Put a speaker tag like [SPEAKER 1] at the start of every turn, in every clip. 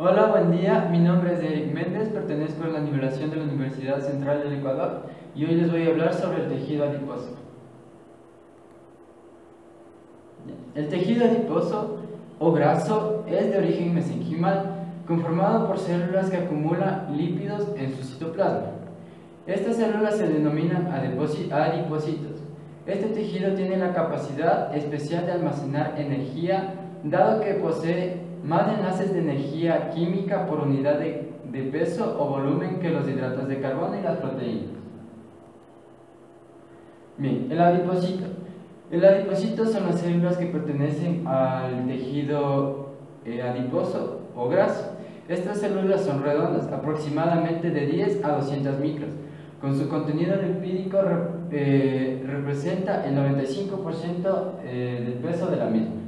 [SPEAKER 1] Hola, buen día. Mi nombre es Eric Méndez, pertenezco a la nivelación de la Universidad Central del Ecuador y hoy les voy a hablar sobre el tejido adiposo. El tejido adiposo o graso es de origen mesenquimal, conformado por células que acumulan lípidos en su citoplasma. Estas células se denominan adipocitos. Este tejido tiene la capacidad especial de almacenar energía, dado que posee más enlaces de energía química por unidad de, peso o volumen que los hidratos de carbono y las proteínas. Bien, el adipocito. El adipocito son las células que pertenecen al tejido eh, adiposo o graso. Estas células son redondas, aproximadamente de 10 a 200 micros. Con su contenido lipídico eh, representa el 95% eh, del peso de la misma.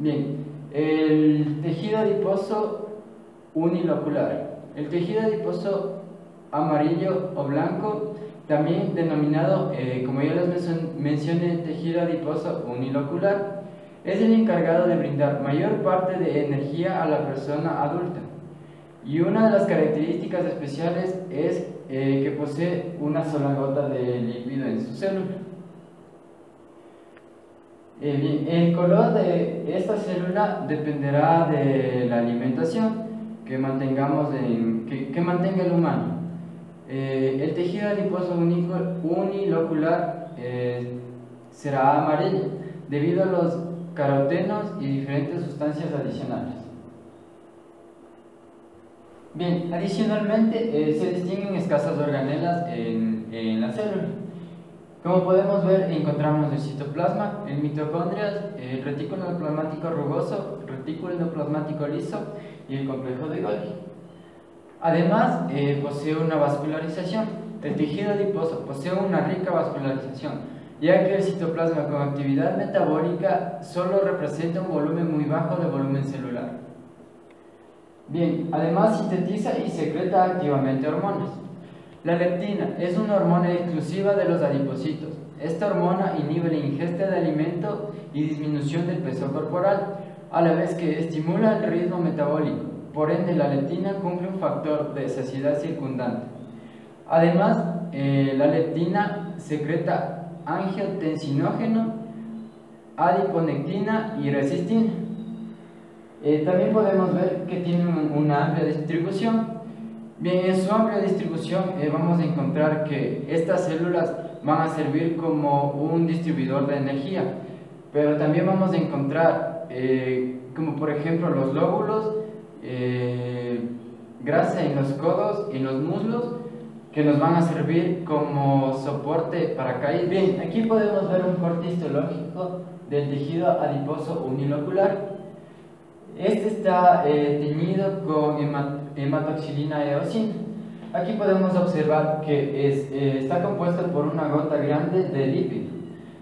[SPEAKER 1] Bien, el tejido adiposo unilocular. El tejido adiposo amarillo o blanco, también denominado, eh, como ya les mencioné, tejido adiposo unilocular, es el encargado de brindar mayor parte de energía a la persona adulta. Y una de las características especiales es eh, que posee una sola gota de lípido en su célula. Eh, el color de esta célula dependerá de la alimentación que, mantengamos en, que, mantenga el humano. Eh, el tejido adiposo unilocular eh, será amarillo debido a los carotenos y diferentes sustancias adicionales. Bien, adicionalmente se distinguen escasas organelas en la célula. Como podemos ver, encontramos el citoplasma, el mitocondrias, el retículo endoplasmático rugoso, retículo endoplasmático liso y el complejo de Golgi. Además, eh, posee una vascularización. El tejido adiposo posee una rica vascularización, ya que el citoplasma con actividad metabólica solo representa un volumen muy bajo de volumen celular. Bien, además sintetiza y secreta activamente hormonas. La leptina es una hormona exclusiva de los adipocitos. Esta hormona inhibe la ingesta de alimento y disminución del peso corporal, a la vez que estimula el ritmo metabólico. Por ende, la leptina cumple un factor de saciedad circundante. Además, eh, la leptina secreta angiotensinógeno, adiponectina y resistina. Eh, también podemos ver que tiene una amplia distribución Bien, en su amplia distribución eh, vamos a encontrar que estas células van a servir como un distribuidor de energía, pero también vamos a encontrar, eh, como por ejemplo los lóbulos, eh, grasa en los codos y los muslos, que nos van a servir como soporte para caer. Bien, aquí podemos ver un corte histológico del tejido adiposo unilocular. Este está teñido con hematoxilina eosina. Aquí podemos observar que es, eh, está compuesto por una gota grande de lípido,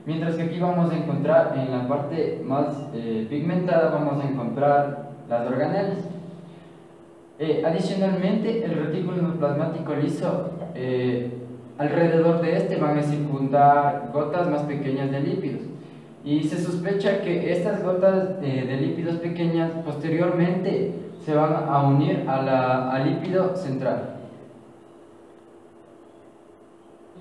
[SPEAKER 1] mientras que aquí vamos a encontrar en la parte más eh, pigmentada vamos a encontrar las organelas. Eh, adicionalmente, el retículo endoplasmático liso, alrededor de este van a circundar gotas más pequeñas de lípidos. Y se sospecha que estas gotas de lípidos pequeñas posteriormente se van a unir a la, al lípido central.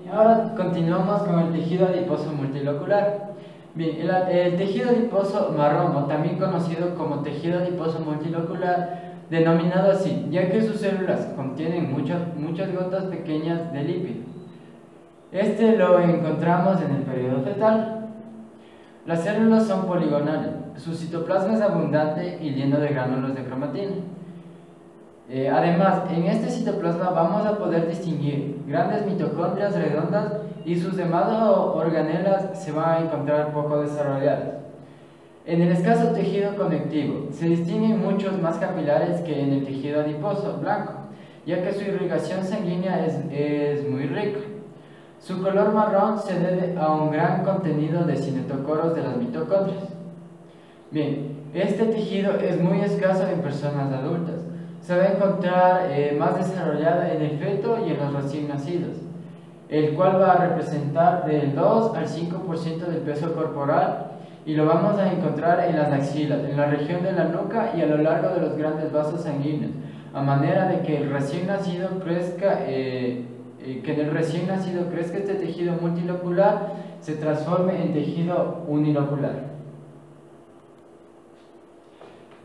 [SPEAKER 1] Y ahora continuamos con el tejido adiposo multilocular. Bien, el, tejido adiposo marrón, o también conocido como tejido adiposo multilocular, denominado así, ya que sus células contienen muchas, muchas gotas pequeñas de lípido. Este lo encontramos en el periodo fetal. Las células son poligonales, su citoplasma es abundante y lleno de gránulos de cromatina. Eh, además, en este citoplasma vamos a poder distinguir grandes mitocondrias redondas y sus demás organelas se van a encontrar poco desarrolladas. En el escaso tejido conectivo se distinguen muchos más capilares que en el tejido adiposo blanco, ya que su irrigación sanguínea es, es muy rica. Su color marrón se debe a un gran contenido de cinetocoros de las mitocondrias. Bien, este tejido es muy escaso en personas adultas. Se va a encontrar eh, más desarrollado en el feto y en los recién nacidos, el cual va a representar del 2 al 5% del peso corporal y lo vamos a encontrar en las axilas, en la región de la nuca y a lo largo de los grandes vasos sanguíneos, a manera de que el recién nacido crezca, eh, eh, que en el recién nacido crezca este tejido multilocular, se transforme en tejido unilocular.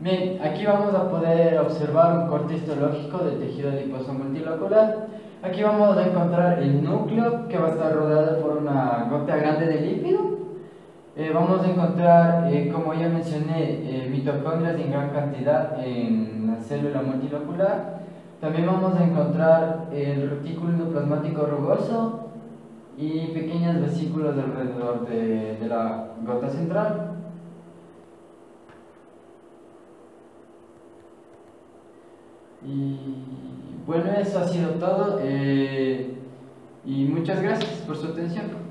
[SPEAKER 1] Bien, aquí vamos a poder observar un corte histológico del tejido adiposo multilocular. Aquí vamos a encontrar el núcleo que va a estar rodeado por una gota grande de lípido. Eh, vamos a encontrar, eh, como ya mencioné, eh, mitocondrias en gran cantidad en la célula multilocular. También vamos a encontrar el retículo endoplasmático rugoso y pequeñas vesículas alrededor de, de la gota central. Y bueno, eso ha sido todo. Eh, y muchas gracias por su atención.